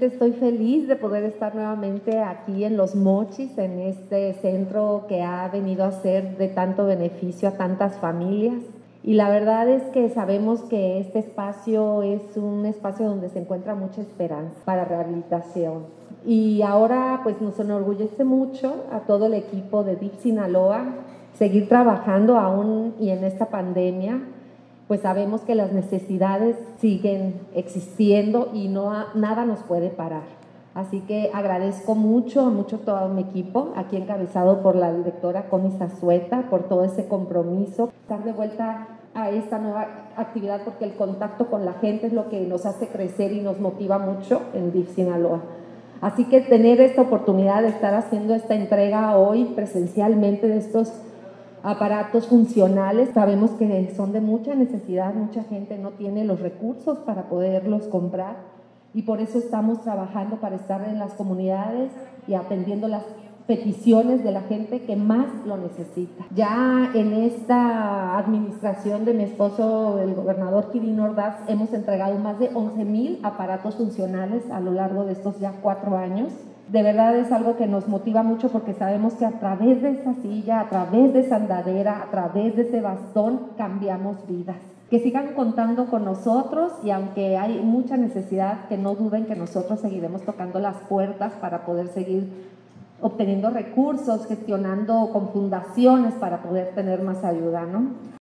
Estoy feliz de poder estar nuevamente aquí en Los Mochis, en este centro que ha venido a ser de tanto beneficio a tantas familias. Y la verdad es que sabemos que este espacio es un espacio donde se encuentra mucha esperanza para rehabilitación. Y ahora pues nos enorgullece mucho a todo el equipo de Deep Sinaloa seguir trabajando aún y en esta pandemia pues sabemos que las necesidades siguen existiendo y no nada nos puede parar. Así que agradezco mucho, mucho todo mi equipo, aquí encabezado por la directora Connie Zazueta, por todo ese compromiso, estar de vuelta a esta nueva actividad porque el contacto con la gente es lo que nos hace crecer y nos motiva mucho en DIF Sinaloa. Así que tener esta oportunidad de estar haciendo esta entrega hoy presencialmente de estos aparatos funcionales. Sabemos que son de mucha necesidad, mucha gente no tiene los recursos para poderlos comprar y por eso estamos trabajando para estar en las comunidades y atendiendo las peticiones de la gente que más lo necesita. Ya en esta administración de mi esposo, el gobernador Quirino Ordaz, hemos entregado más de 11 mil aparatos funcionales a lo largo de estos ya cuatro años de verdad es algo que nos motiva mucho porque sabemos que a través de esa silla, a través de esa andadera, a través de ese bastón, cambiamos vidas. Que sigan contando con nosotros y aunque hay mucha necesidad, que no duden que nosotros seguiremos tocando las puertas para poder seguir obteniendo recursos, gestionando con fundaciones para poder tener más ayuda, ¿no?